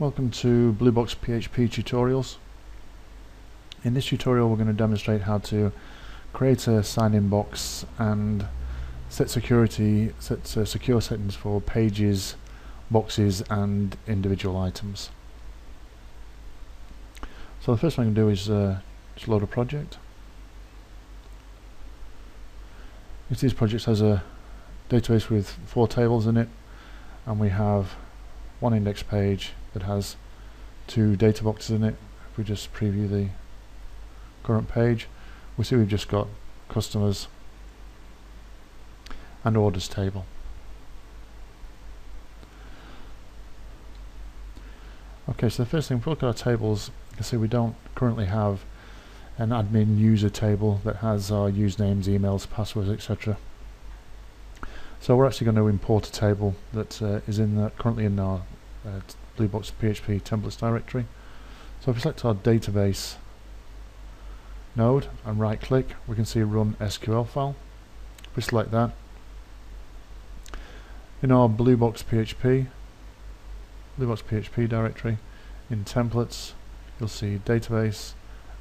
Welcome to Bluebox PHP tutorials. In this tutorial we're going to demonstrate how to create a sign-in box and set security, set uh, secure settings for pages, boxes and individual items. So the first thing I'm going to do is uh, just load a project. Each of these projects has a database with four tables in it and we have one index page that has two data boxes in it. If we just preview the current page, we see we've just got customers and orders table. Okay, so the first thing, if we look at our tables, you can see we don't currently have an admin user table that has our usernames, emails, passwords, etc. So we're actually going to import a table that uh, is in the, currently in our uh, Bluebox PHP templates directory. So if we select our database node and right click, we can see run SQL file. If we select that, in our Bluebox PHP, Bluebox PHP directory, in templates, you'll see database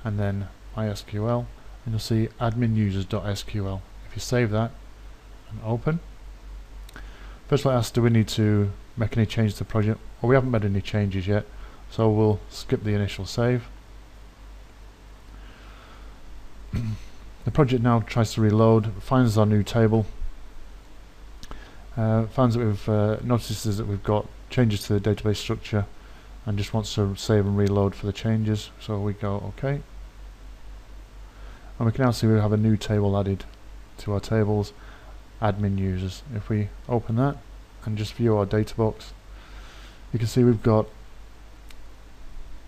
and then MySQL, and you'll see admin users.sql. If you save that and open, first all, ask do we need to make any changes to the project? Well, we haven't made any changes yet, so we'll skip the initial save. the project now tries to reload, finds our new table, uh, finds that we've uh, notices that we've got changes to the database structure and just wants to save and reload for the changes. So we go OK and we can now see we have a new table added to our tables admin users. If we open that and just view our data box you can see we've got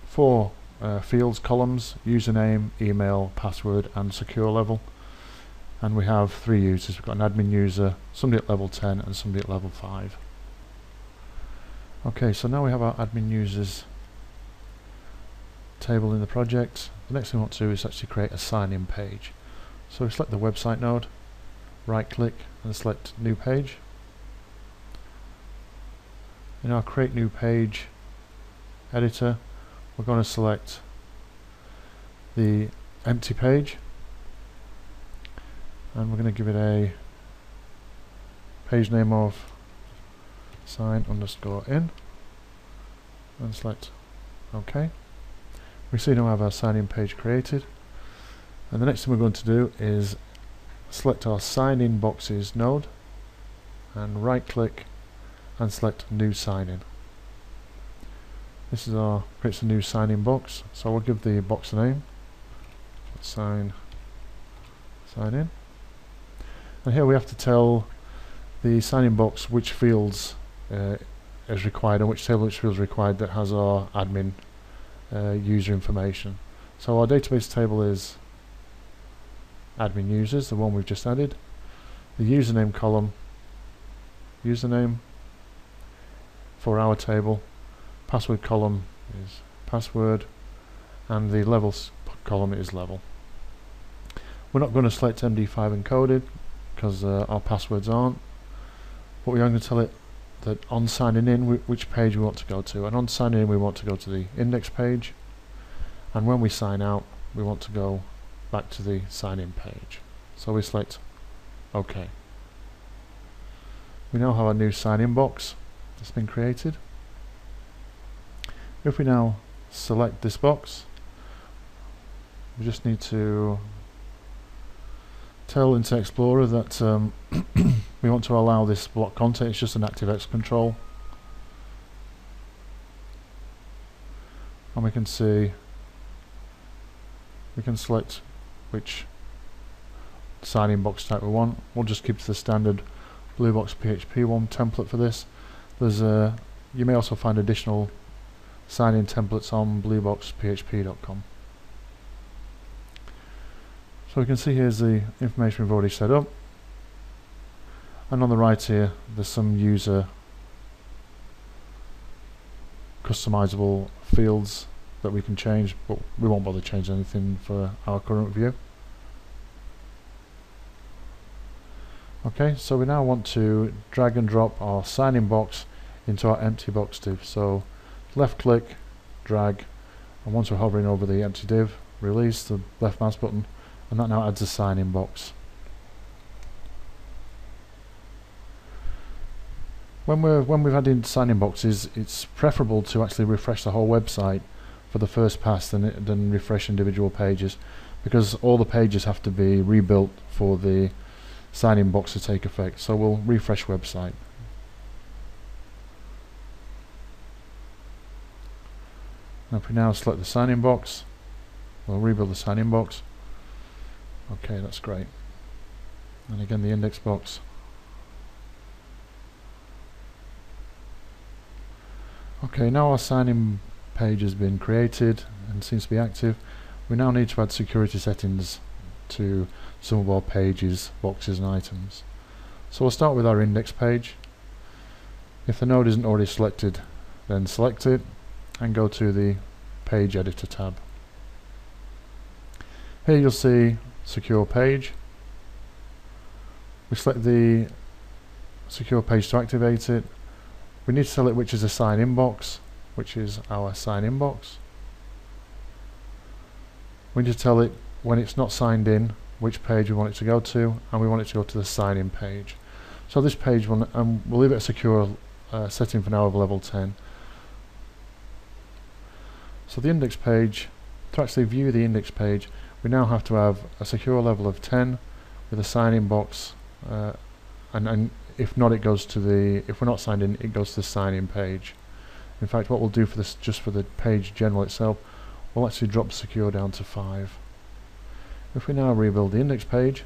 four uh, fields columns username email password and secure level. And we have three users. We've got an admin user somebody at level 10 and somebody at level 5 okay so now we have our admin users table in the project. The next thing we want to do is actually create a sign-in page. So we select the website node right click and select new page in our create new page editor we're going to select the empty page and we're going to give it a page name of sign underscore in and select OK. We see now we have our sign in page created and the next thing we're going to do is select our sign in boxes node and right click and select new sign in this is our creates a new sign in box. So we'll give the box a name. Sign sign in and here we have to tell the sign in box which fields uh, is required and which table which fields required that has our admin uh, user information. So our database table is admin users the one we've just added. The username column username for our table. Password column is password and the levels column is level. We're not going to select MD5 encoded because uh, our passwords aren't but we are going to tell it that on signing in which page we want to go to and on signing in we want to go to the index page and when we sign out we want to go back to the sign in page. So we select OK. We now have our new sign in box that's been created. If we now select this box we just need to tell Internet Explorer that um, we want to allow this block content, it's just an ActiveX control. And we can see we can select which sign-in box type we want. We'll just keep the standard Bluebox PHP one template for this there's a you may also find additional sign-in templates on blueboxphp.com so we can see here's the information we've already set up. And on the right here there's some user customizable fields that we can change but we won't bother changing anything for our current view okay so we now want to drag and drop our sign-in box into our empty box div so left click, drag, and once we're hovering over the empty div, release the left mouse button, and that now adds a sign in box. When we're when we've added sign in boxes, it's preferable to actually refresh the whole website for the first pass than than refresh individual pages, because all the pages have to be rebuilt for the sign in box to take effect. So we'll refresh website. if we now select the sign in box, we'll rebuild the sign in box. Okay, that's great. And again the index box. Okay, now our sign-in page has been created and seems to be active. We now need to add security settings to some of our pages, boxes and items. So we'll start with our index page. If the node isn't already selected, then select it and go to the page editor tab. Here you'll see secure page. We select the secure page to activate it. We need to select which is a sign in box, which is our sign in box. We need to tell it when it's not signed in which page we want it to go to and we want it to go to the sign in page. So this page will, um, we'll leave it a secure uh, setting for now of level 10. So the index page, to actually view the index page, we now have to have a secure level of 10 with a sign-in box, uh, and, and if not, it goes to the. If we're not signed in, it goes to the sign-in page. In fact, what we'll do for this, just for the page general itself, we'll actually drop secure down to 5. If we now rebuild the index page,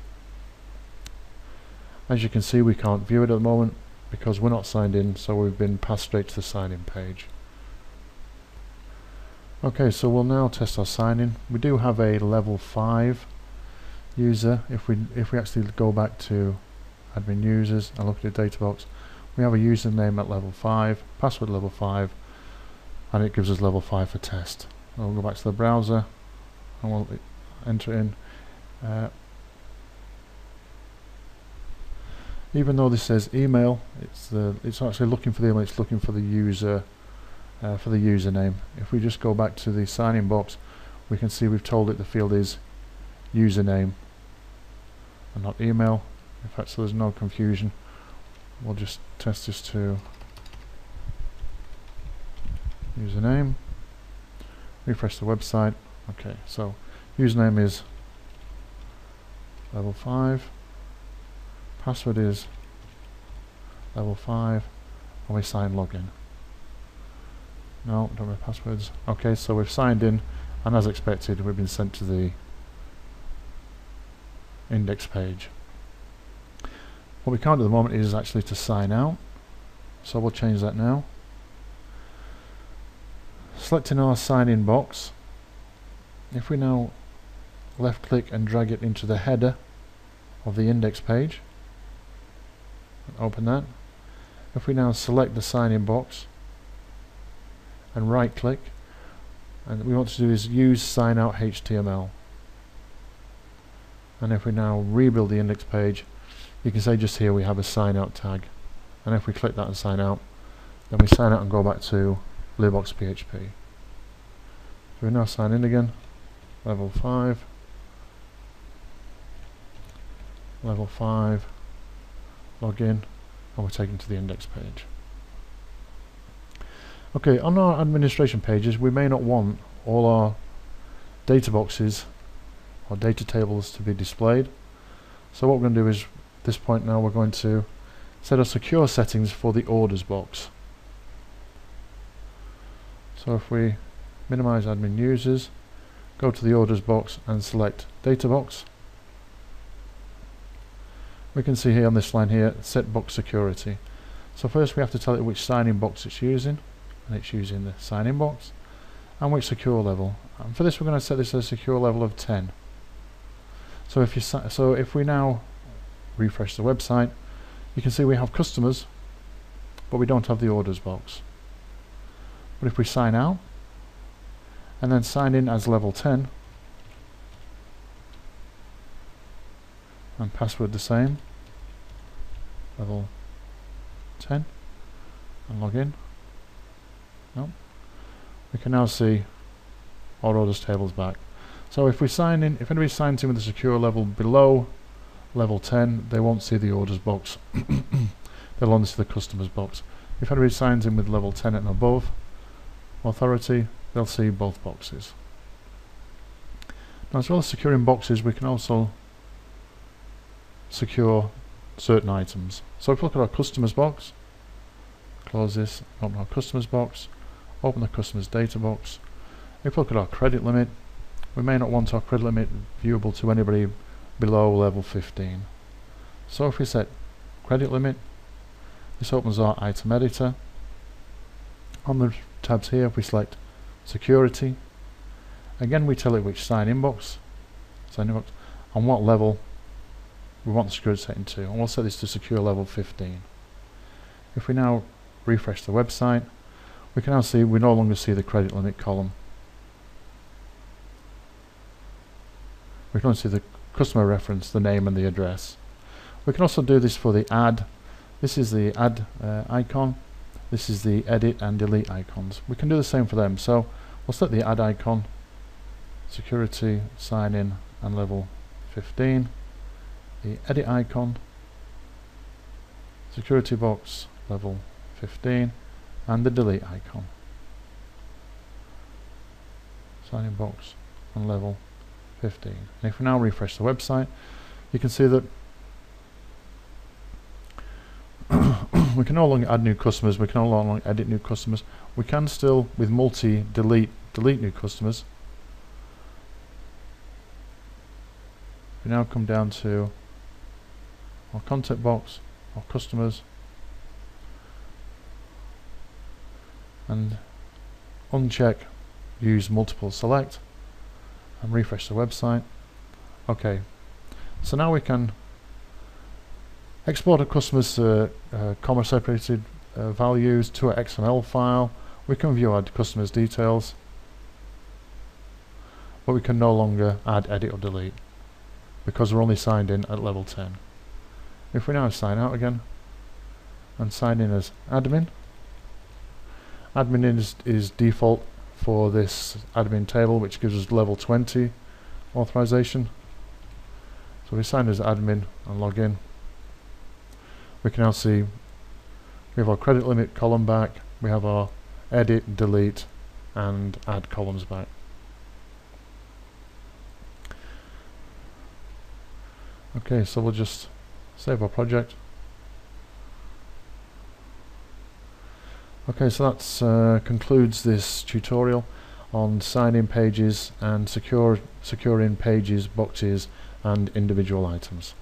as you can see, we can't view it at the moment because we're not signed in, so we've been passed straight to the sign-in page. Okay, so we'll now test our sign-in. We do have a level 5 user. If we if we actually go back to admin users and look at the data box, we have a username at level 5, password level 5, and it gives us level 5 for test. We'll go back to the browser and we'll enter in. Uh, even though this says email, it's the it's actually looking for the email. It's looking for the user uh, for the username. If we just go back to the sign-in box, we can see we've told it the field is username and not email. In fact, so there's no confusion. We'll just test this to username. Refresh the website. Okay, so username is level 5. Password is level 5. And we sign login. No, don't have passwords. Okay, so we've signed in, and as expected, we've been sent to the index page. What we can't do at the moment is actually to sign out, so we'll change that now. Selecting our sign in box, if we now left click and drag it into the header of the index page, open that. If we now select the sign in box, and right click and what we want to do is use sign out HTML and if we now rebuild the index page you can say just here we have a sign out tag. And if we click that and sign out then we sign out and go back to Bluebox PHP so we now sign in again. Level 5 level 5 login and we're taken to the index page Okay, on our administration pages, we may not want all our data boxes or data tables to be displayed. So what we're going to do is, at this point now, we're going to set our secure settings for the orders box. So if we minimize admin users, go to the orders box and select data box, we can see here on this line here, set box security. So first we have to tell it which sign-in box it's using and it's using the sign in box and which secure level. And for this we're going to set this as a secure level of 10 so if you so if we now refresh the website you can see we have customers but we don't have the orders box. But if we sign out and then sign in as level 10 and password the same level 10 and log in no. we can now see our orders tables back. So if we sign in, if anybody signs in with a secure level below level 10, they won't see the orders box. They'll only see the customers box. If anybody signs in with level 10 and above authority, they'll see both boxes. Now as well as securing boxes, we can also secure certain items. So if we look at our customers box, close this, open our customers box, open the customers data box. If we look at our credit limit, we may not want our credit limit viewable to anybody below level 15. So if we set credit limit, this opens our item editor. On the tabs here, if we select security, again we tell it which sign inbox, sign inbox, on what level we want the security setting to, and we'll set this to secure level 15. If we now refresh the website, we can now see we no longer see the credit limit column. We can only see the customer reference, the name and the address. We can also do this for the add. This is the add uh, icon. This is the edit and delete icons. We can do the same for them. So we'll set the add icon, security, sign in and level 15. The edit icon, security box, level 15 and the delete icon. Signing box on level 15. And if we now refresh the website, you can see that we can no longer add new customers, we can no longer edit new customers. We can still, with multi delete, delete new customers. We now come down to our contact box, our customers, and uncheck use multiple select and refresh the website. Okay. So now we can export a customer's uh, uh, comma separated uh, values to an XML file. We can view our customer's details but we can no longer add edit or delete because we're only signed in at level 10 if we now sign out again and sign in as admin admin is, is default for this admin table which gives us level 20 authorization. So we sign as admin and log in. We can now see we have our credit limit column back we have our edit delete and add columns back. Okay so we'll just save our project Okay, so that uh, concludes this tutorial on sign-in pages and secure securing pages, boxes and individual items.